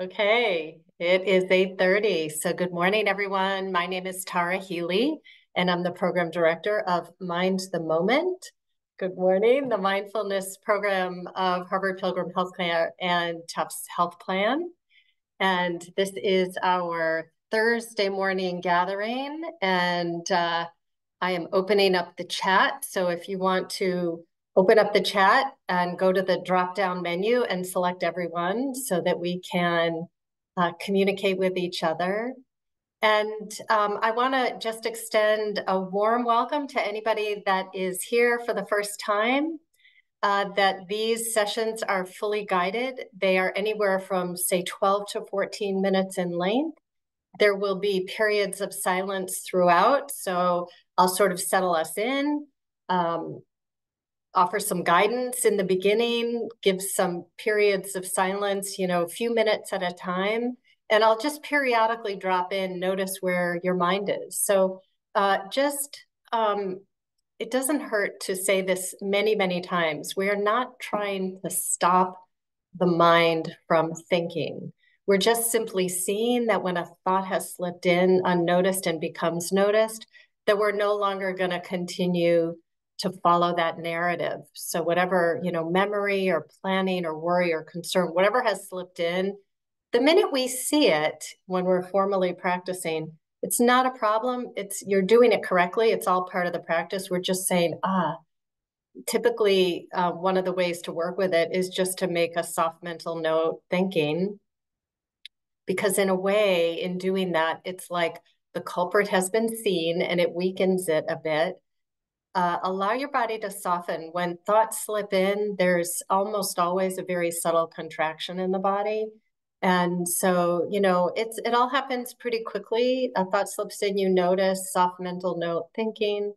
Okay, it is 8.30. So good morning, everyone. My name is Tara Healey, and I'm the program director of Mind the Moment. Good morning, the mindfulness program of Harvard Pilgrim Healthcare and Tufts Health Plan. And this is our Thursday morning gathering, and uh, I am opening up the chat. So if you want to open up the chat and go to the drop down menu and select everyone so that we can uh, communicate with each other. And um, I want to just extend a warm welcome to anybody that is here for the first time. Uh, that these sessions are fully guided. They are anywhere from, say, 12 to 14 minutes in length. There will be periods of silence throughout. So I'll sort of settle us in. Um, offer some guidance in the beginning, give some periods of silence, you know, a few minutes at a time. And I'll just periodically drop in, notice where your mind is. So uh, just, um, it doesn't hurt to say this many, many times. We are not trying to stop the mind from thinking. We're just simply seeing that when a thought has slipped in unnoticed and becomes noticed, that we're no longer going to continue to follow that narrative. So whatever, you know, memory or planning or worry or concern, whatever has slipped in, the minute we see it when we're formally practicing, it's not a problem. It's you're doing it correctly. It's all part of the practice. We're just saying, ah, typically uh, one of the ways to work with it is just to make a soft mental note thinking because in a way in doing that it's like the culprit has been seen and it weakens it a bit uh, allow your body to soften. When thoughts slip in, there's almost always a very subtle contraction in the body. And so, you know, it's it all happens pretty quickly. A thought slips in, you notice, soft mental note thinking,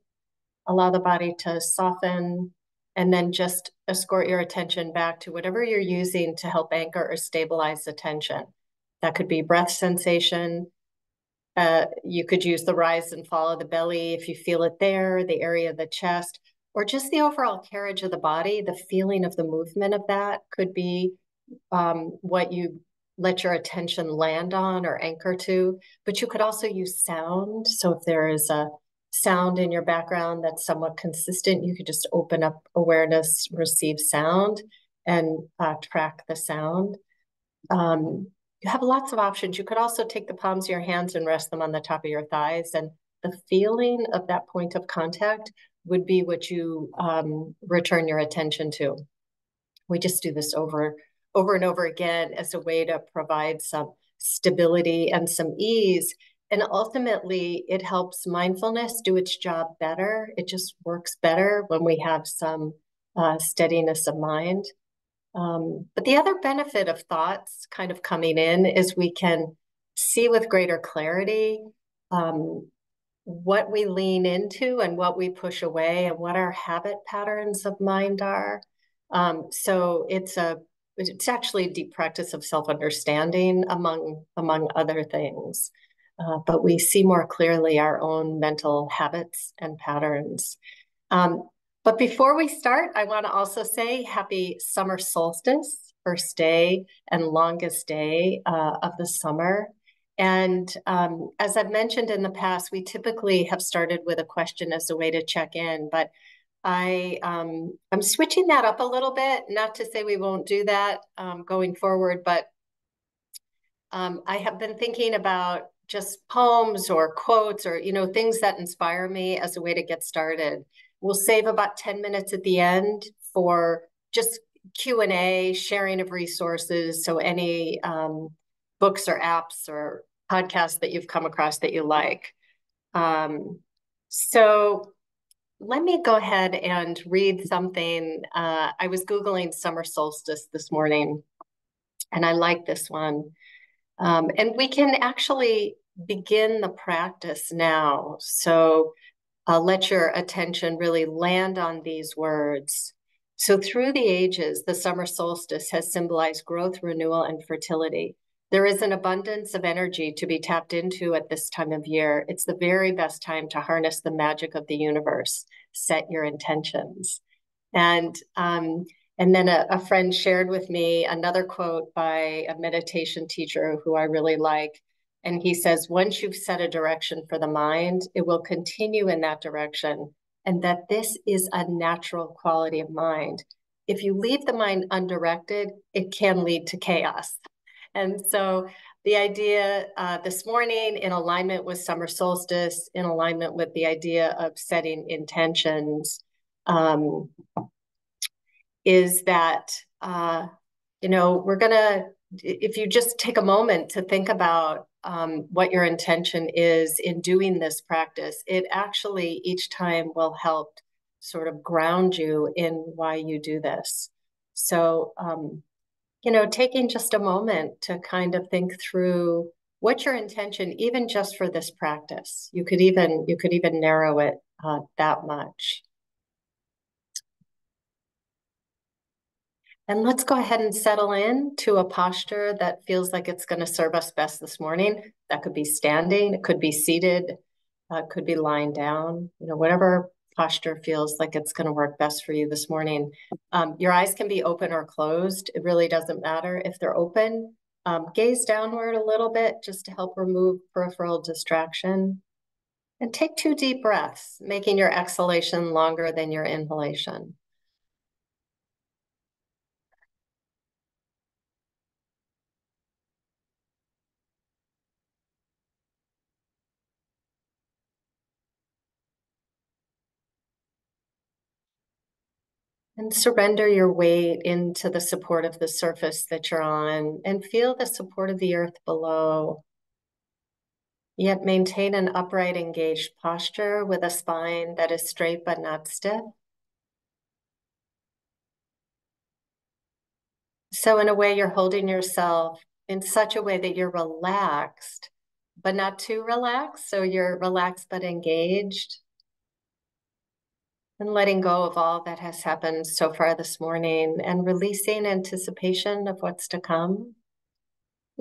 allow the body to soften, and then just escort your attention back to whatever you're using to help anchor or stabilize the tension. That could be breath sensation, uh, you could use the rise and fall of the belly if you feel it there, the area of the chest, or just the overall carriage of the body. The feeling of the movement of that could be um, what you let your attention land on or anchor to. But you could also use sound. So if there is a sound in your background that's somewhat consistent, you could just open up awareness, receive sound, and uh, track the sound. Um, you have lots of options. You could also take the palms of your hands and rest them on the top of your thighs. And the feeling of that point of contact would be what you um, return your attention to. We just do this over, over and over again as a way to provide some stability and some ease. And ultimately, it helps mindfulness do its job better. It just works better when we have some uh, steadiness of mind. Um, but the other benefit of thoughts kind of coming in is we can see with greater clarity um, what we lean into and what we push away and what our habit patterns of mind are. Um, so it's a it's actually a deep practice of self-understanding among among other things. Uh, but we see more clearly our own mental habits and patterns. Um, but before we start, I want to also say happy summer solstice, first day and longest day uh, of the summer. And um, as I've mentioned in the past, we typically have started with a question as a way to check in, but I um, I'm switching that up a little bit. Not to say we won't do that um, going forward, but um, I have been thinking about just poems or quotes or you know things that inspire me as a way to get started. We'll save about 10 minutes at the end for just Q&A, sharing of resources. So any um, books or apps or podcasts that you've come across that you like. Um, so let me go ahead and read something. Uh, I was Googling summer solstice this morning, and I like this one. Um, and we can actually begin the practice now. So uh, let your attention really land on these words. So, through the ages, the summer solstice has symbolized growth, renewal, and fertility. There is an abundance of energy to be tapped into at this time of year. It's the very best time to harness the magic of the universe. Set your intentions. And um, And then a, a friend shared with me another quote by a meditation teacher who I really like. And he says, once you've set a direction for the mind, it will continue in that direction. And that this is a natural quality of mind. If you leave the mind undirected, it can lead to chaos. And so the idea uh, this morning, in alignment with summer solstice, in alignment with the idea of setting intentions, um, is that, uh, you know, we're going to, if you just take a moment to think about um, what your intention is in doing this practice, it actually each time will help sort of ground you in why you do this. So, um, you know, taking just a moment to kind of think through what's your intention, even just for this practice. You could even you could even narrow it uh, that much. And let's go ahead and settle in to a posture that feels like it's going to serve us best this morning. That could be standing, it could be seated, uh, could be lying down, you know, whatever posture feels like it's going to work best for you this morning. Um, your eyes can be open or closed. It really doesn't matter. If they're open, um, gaze downward a little bit just to help remove peripheral distraction. And take two deep breaths, making your exhalation longer than your inhalation. And surrender your weight into the support of the surface that you're on and feel the support of the earth below. Yet maintain an upright, engaged posture with a spine that is straight but not stiff. So, in a way, you're holding yourself in such a way that you're relaxed, but not too relaxed. So, you're relaxed but engaged and letting go of all that has happened so far this morning and releasing anticipation of what's to come.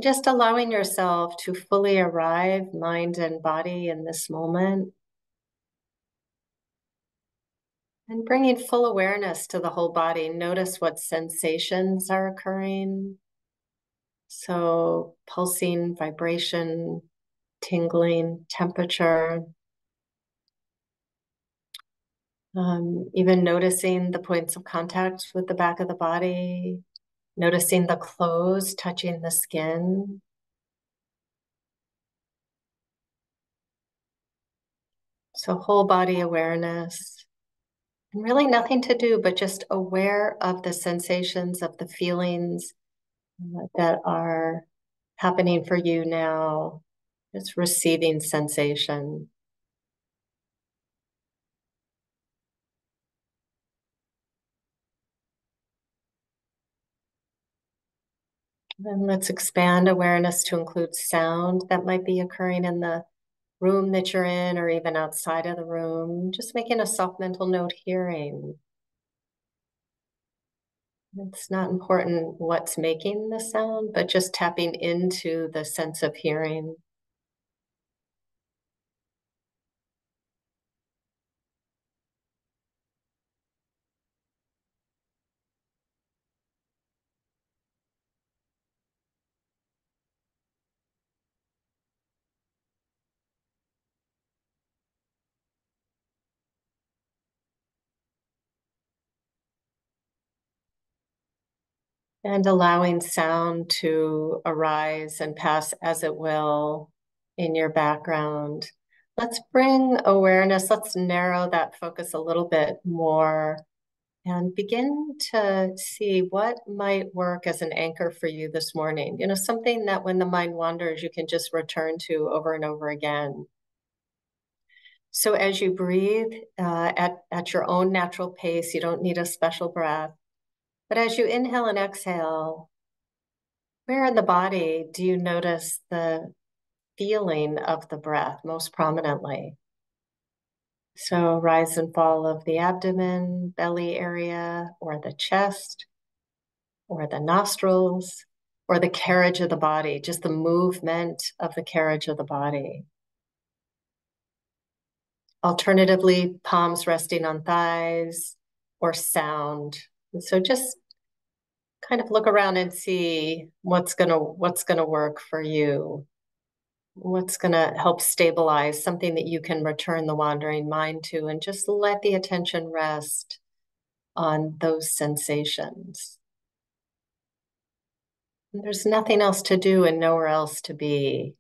Just allowing yourself to fully arrive, mind and body, in this moment. And bringing full awareness to the whole body. Notice what sensations are occurring. So, pulsing, vibration, tingling, temperature, Um, even noticing the points of contact with the back of the body, noticing the clothes touching the skin. So, whole body awareness. And really nothing to do, but just aware of the sensations, of the feelings uh, that are happening for you now. Just receiving sensation. And let's expand awareness to include sound that might be occurring in the room that you're in or even outside of the room. Just making a soft mental note hearing. It's not important what's making the sound, but just tapping into the sense of hearing. And allowing sound to arise and pass as it will in your background. Let's bring awareness, let's narrow that focus a little bit more and begin to see what might work as an anchor for you this morning. You know, something that when the mind wanders, you can just return to over and over again. So as you breathe uh, at, at your own natural pace, you don't need a special breath. But as you inhale and exhale, where in the body do you notice the feeling of the breath most prominently? So, rise and fall of the abdomen, belly area, or the chest, or the nostrils, or the carriage of the body, just the movement of the carriage of the body. Alternatively, palms resting on thighs or sound. And so just kind of look around and see what's gonna what's gonna work for you. What's gonna help stabilize something that you can return the wandering mind to and just let the attention rest on those sensations. And there's nothing else to do and nowhere else to be.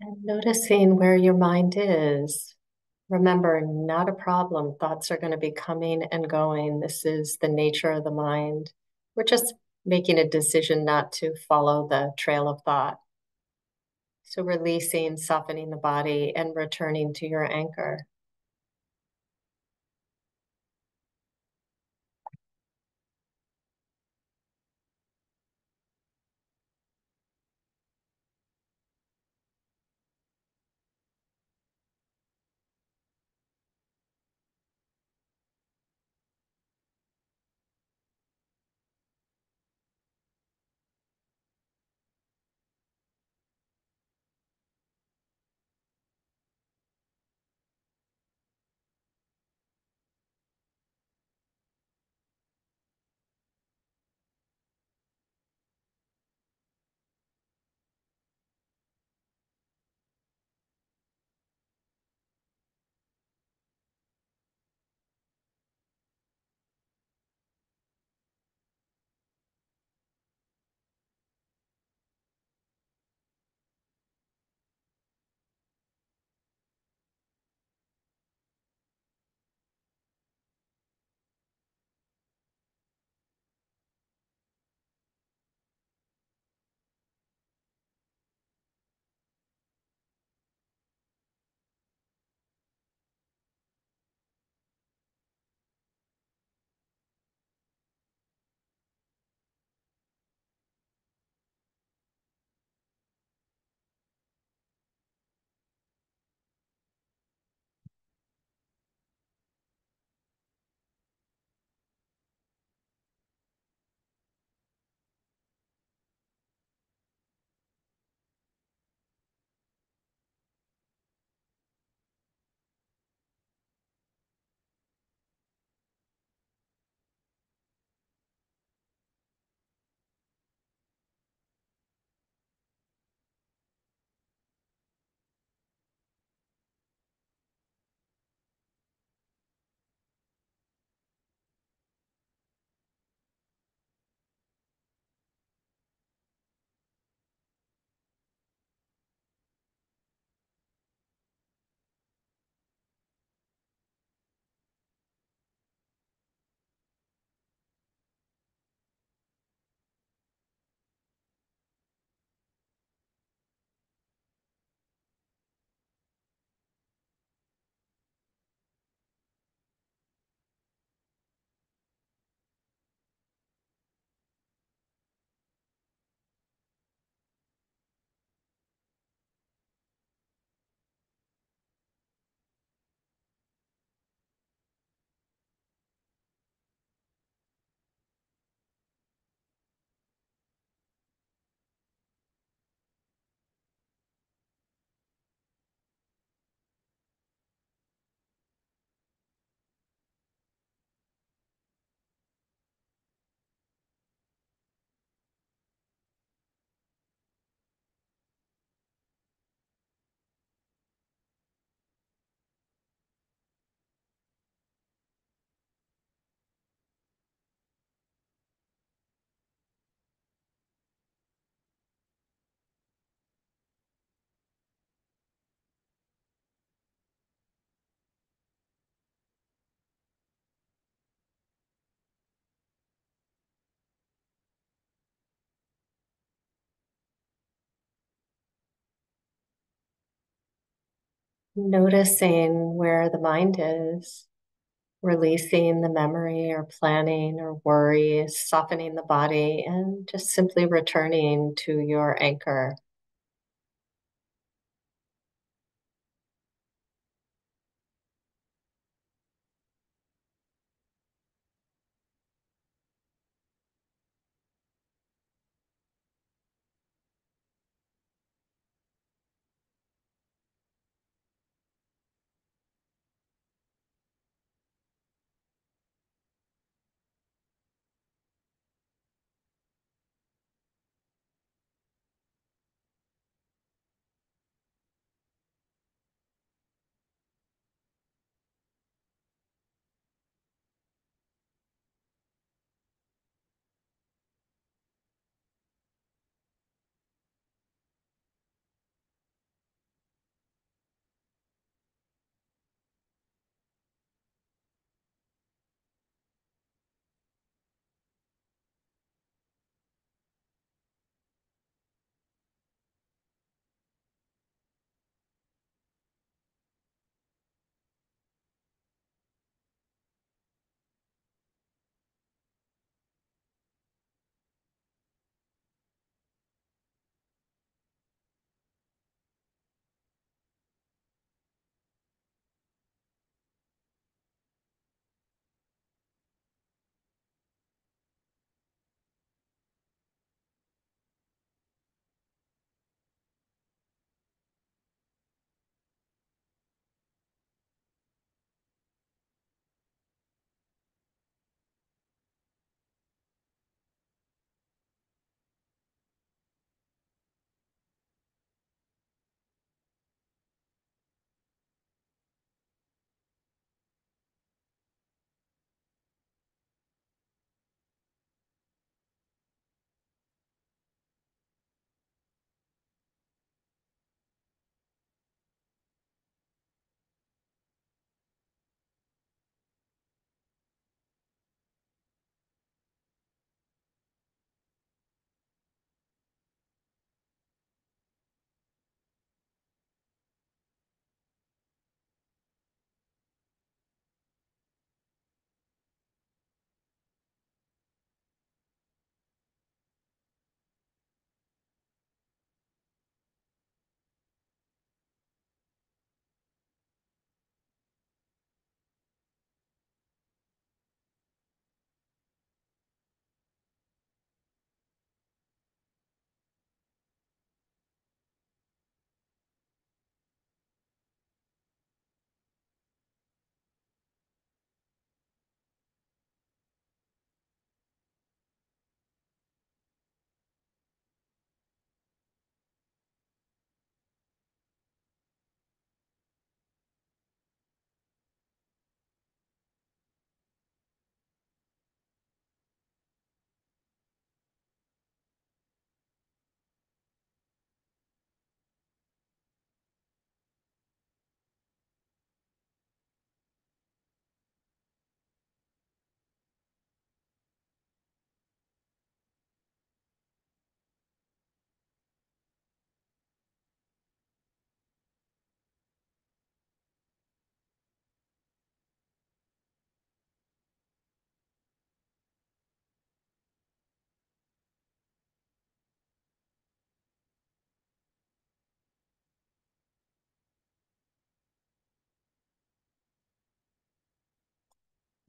And noticing where your mind is. Remember, not a problem. Thoughts are going to be coming and going. This is the nature of the mind. We're just making a decision not to follow the trail of thought. So, releasing, softening the body, and returning to your anchor. Noticing where the mind is, releasing the memory or planning or worry, softening the body, and just simply returning to your anchor.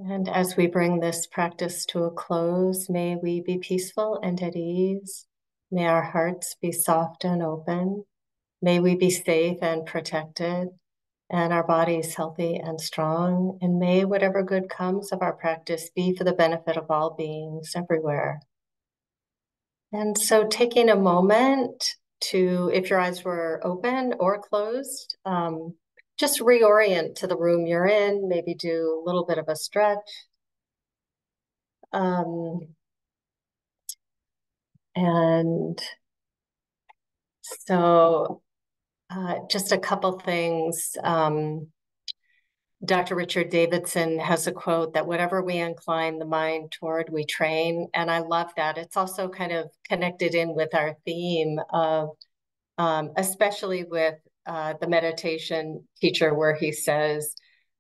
And as we bring this practice to a close, may we be peaceful and at ease. May our hearts be soft and open. May we be safe and protected, and our bodies healthy and strong. And may whatever good comes of our practice be for the benefit of all beings everywhere. And so, taking a moment to, if your eyes were open or closed, um, just reorient to the room you're in, maybe do a little bit of a stretch. Um, and so uh, just a couple things. Um, Dr. Richard Davidson has a quote that whatever we incline the mind toward, we train. And I love that. It's also kind of connected in with our theme of, um, especially with uh, the meditation teacher where he says,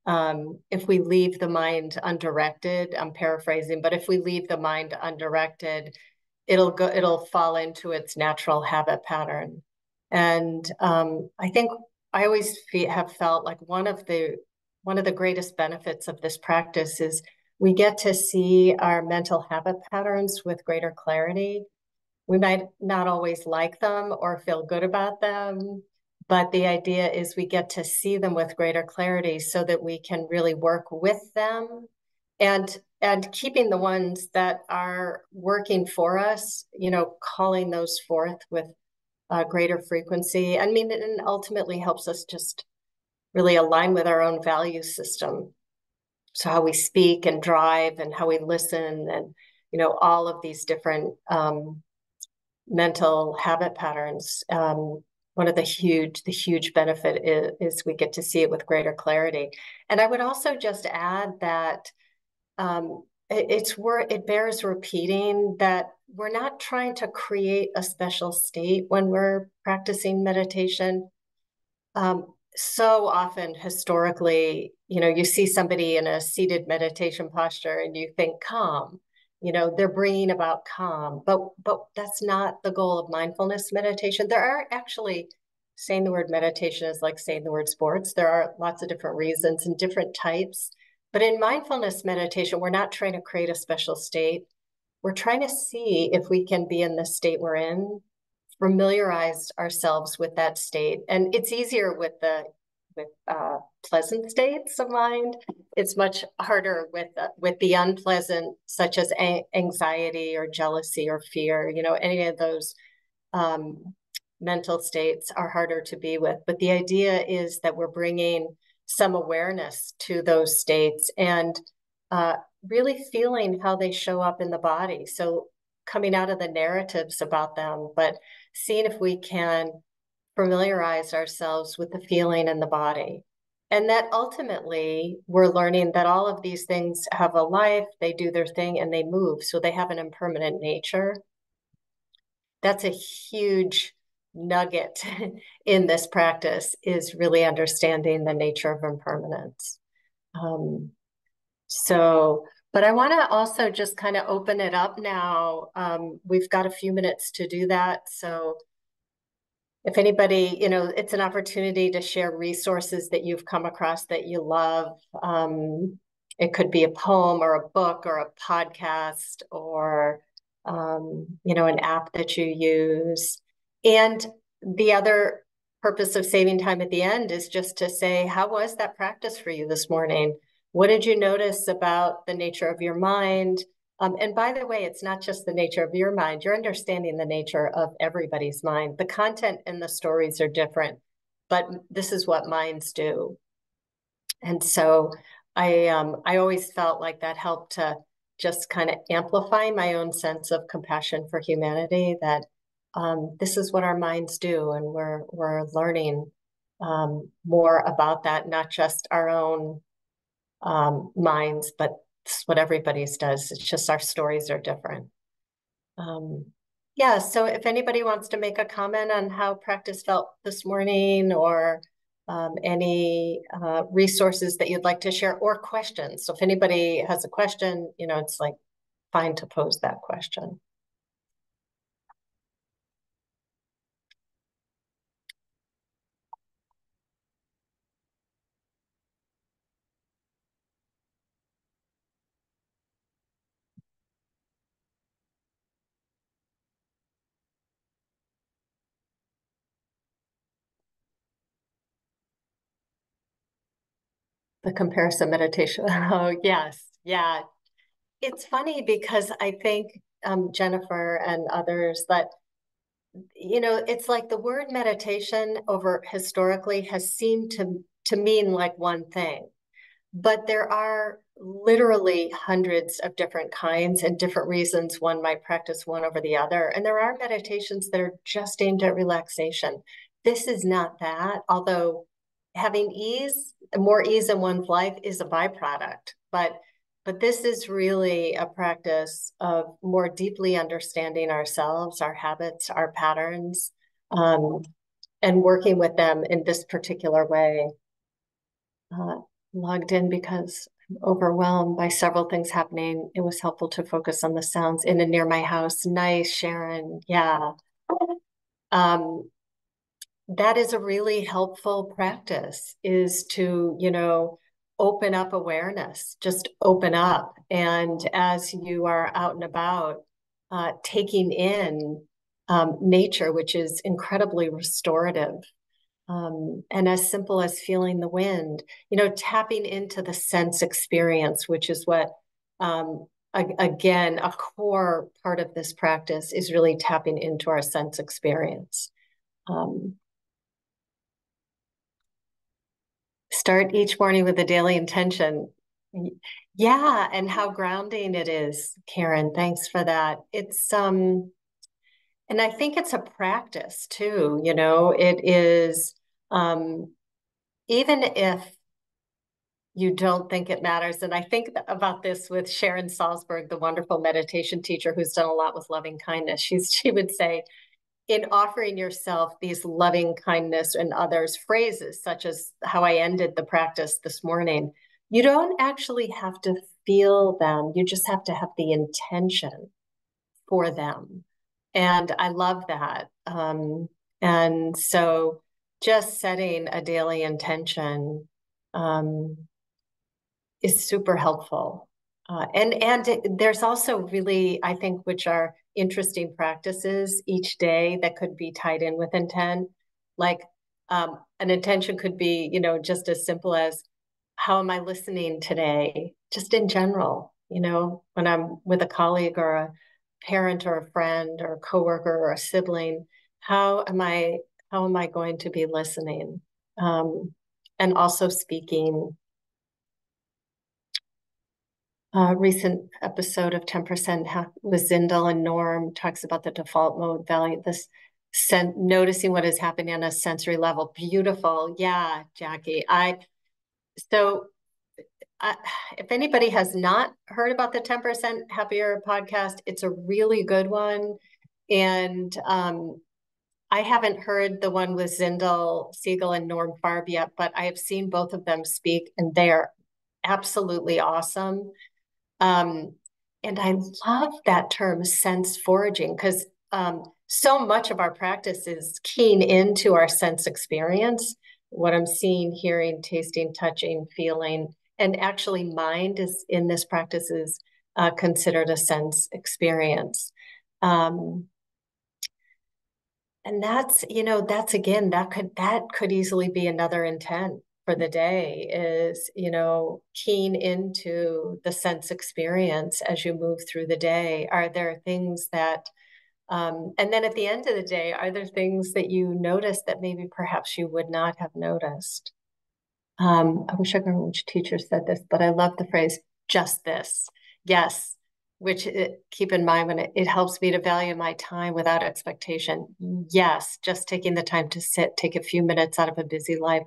um, if we leave the mind undirected, I'm paraphrasing, but if we leave the mind undirected, it'll go, it'll fall into its natural habit pattern. And um, I think I always have felt like one of the one of the greatest benefits of this practice is we get to see our mental habit patterns with greater clarity. We might not always like them or feel good about them, but the idea is we get to see them with greater clarity so that we can really work with them and and keeping the ones that are working for us, you know, calling those forth with uh, greater frequency. I mean, and ultimately helps us just really align with our own value system. So how we speak and drive and how we listen and, you know, all of these different um, mental habit patterns. Um, one of the huge, the huge benefit is, is, we get to see it with greater clarity. And I would also just add that um, it, it's worth it bears repeating that we're not trying to create a special state when we're practicing meditation. Um, so often historically, you know, you see somebody in a seated meditation posture and you think calm, you know, they're bringing about calm, but but that's not the goal of mindfulness meditation. There are actually saying the word meditation is like saying the word sports. There are lots of different reasons and different types. But in mindfulness meditation, we're not trying to create a special state. We're trying to see if we can be in the state we're in familiarize ourselves with that state. And it's easier with the with uh, pleasant states of mind. It's much harder with uh, with the unpleasant, such as a- anxiety or jealousy or fear. You know, any of those um, mental states are harder to be with. But the idea is that we're bringing some awareness to those states and uh, really feeling how they show up in the body. So coming out of the narratives about them, but seeing if we can familiarize ourselves with the feeling in the body. And that ultimately we're learning that all of these things have a life, they do their thing, and they move. So they have an impermanent nature. That's a huge nugget in this practice is really understanding the nature of impermanence. Um, so but I want to also just kind of open it up now. Um, we've got a few minutes to do that. So if anybody, you know, it's an opportunity to share resources that you've come across that you love. Um, it could be a poem or a book or a podcast or, um, you know, an app that you use. And the other purpose of saving time at the end is just to say, how was that practice for you this morning? What did you notice about the nature of your mind? Um, and by the way, it's not just the nature of your mind, you're understanding the nature of everybody's mind. The content and the stories are different, but this is what minds do. And so I um, I always felt like that helped to just kind of amplify my own sense of compassion for humanity that um, this is what our minds do, and we're we're learning um, more about that, not just our own um, minds, but it's what everybody's does. It's just our stories are different. Um, yeah, so if anybody wants to make a comment on how practice felt this morning or um, any uh, resources that you'd like to share or questions. So if anybody has a question, you know, it's like fine to pose that question. The comparison meditation. Oh, yes. Yeah. It's funny because I think um, Jennifer and others that, you know, it's like the word meditation over historically has seemed to, to mean like one thing. But there are literally hundreds of different kinds and different reasons one might practice one over the other. And there are meditations that are just aimed at relaxation. This is not that, although having ease, more ease in one's life is a byproduct. But but this is really a practice of more deeply understanding ourselves, our habits, our patterns, um, and working with them in this particular way. Uh, logged in because I'm overwhelmed by several things happening. It was helpful to focus on the sounds in and near my house. Nice, Sharon. Yeah. Um, that is a really helpful practice is to, you know, open up awareness, just open up. And as you are out and about, uh, taking in um, nature, which is incredibly restorative. Um, and as simple as feeling the wind, you know, tapping into the sense experience, which is what, um, again, a core part of this practice is really tapping into our sense experience. Um, start each morning with a daily intention. Yeah, and how grounding it is, Karen. Thanks for that. It's um and I think it's a practice too, you know, it is um even if you don't think it matters. And I think about this with Sharon Salzberg, the wonderful meditation teacher who's done a lot with loving kindness. She's she would say, in offering yourself these loving kindness and others phrases, such as how I ended the practice this morning, you don't actually have to feel them. You just have to have the intention for them. And I love that. Um, and so just setting a daily intention um, is super helpful. Uh, and and there's also really, I think, which are interesting practices each day that could be tied in with intent. Like um, an intention could be, you know, just as simple as how am I listening today? Just in general, you know, when I'm with a colleague or a parent or a friend or a coworker or a sibling, how am I how am I going to be listening? Um, and also speaking uh, recent episode of 10% with Zindel and Norm talks about the default mode value, this sen- noticing what is happening on a sensory level. Beautiful. Yeah, Jackie. I, so if anybody has not heard about the 10% happier podcast, it's a really good one. And um, I haven't heard the one with Zindel Segal and Norm Farb yet, but I have seen both of them speak and they're absolutely awesome. Um, and I love that term sense foraging because um, so much of our practice is keen into our sense experience what I'm seeing, hearing, tasting, touching, feeling. And actually, mind is in this practice is uh, considered a sense experience. Um, and that's you know that's again that could that could easily be another intent for the day is you know keen into the sense experience as you move through the day. Are there things that um, and then at the end of the day are there things that you notice that maybe perhaps you would not have noticed? Um, i wish i remember which teacher said this but i love the phrase just this. Yes which it, keep in mind when it, it helps me to value my time without expectation. Yes just taking the time to sit take a few minutes out of a busy life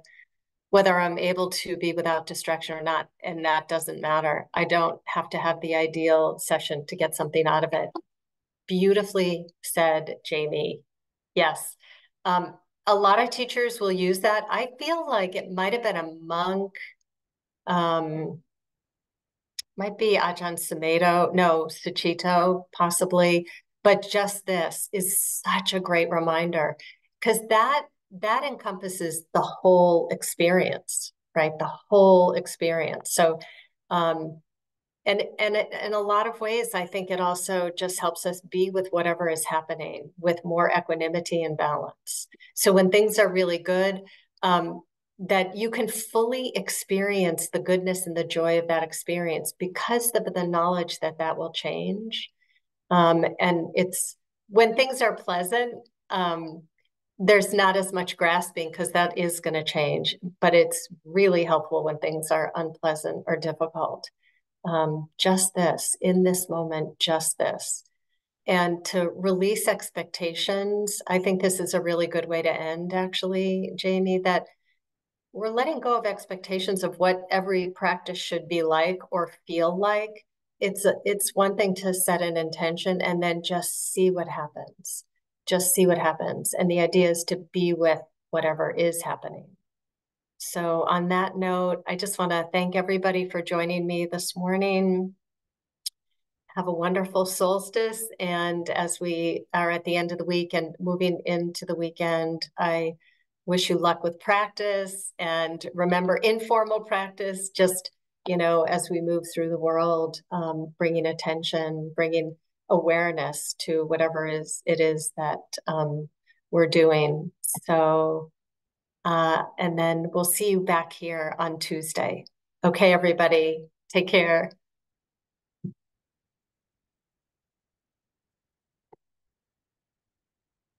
whether I'm able to be without distraction or not. And that doesn't matter. I don't have to have the ideal session to get something out of it. Beautifully said, Jamie. Yes. Um, a lot of teachers will use that. I feel like it might have been a monk, um, might be Ajahn Sumedho, no, Sucitto, possibly. But just this is such a great reminder because that that encompasses the whole experience, right? The whole experience. So, um, and and in a lot of ways, I think it also just helps us be with whatever is happening with more equanimity and balance. So when things are really good, um, that you can fully experience the goodness and the joy of that experience because of the knowledge that that will change. Um, and it's when things are pleasant, um, there's not as much grasping because that is going to change, but it's really helpful when things are unpleasant or difficult. Um, just this, in this moment, just this. And to release expectations, I think this is a really good way to end, actually, Jamie, that we're letting go of expectations of what every practice should be like or feel like. It's a, it's one thing to set an intention and then just see what happens just see what happens. And the idea is to be with whatever is happening. So on that note, I just want to thank everybody for joining me this morning. Have a wonderful solstice. And as we are at the end of the week and moving into the weekend, I wish you luck with practice and remember informal practice, just, you know, as we move through the world, um, bringing attention, bringing awareness to whatever is it is that um, we're doing. So, uh, and then we'll see you back here on Tuesday. Okay, everybody, take care.